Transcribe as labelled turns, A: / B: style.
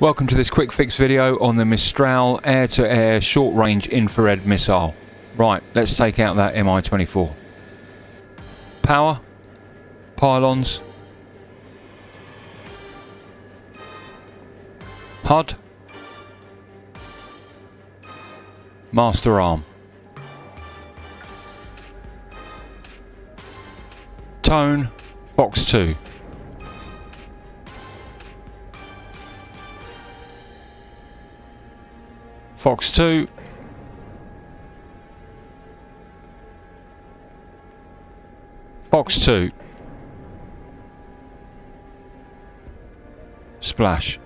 A: Welcome to this quick fix video on the Mistral air-to-air short-range infrared missile. Right, let's take out that Mi-24. Power, pylons, HUD, master arm, tone, Fox 2. Fox 2. Fox 2. Splash.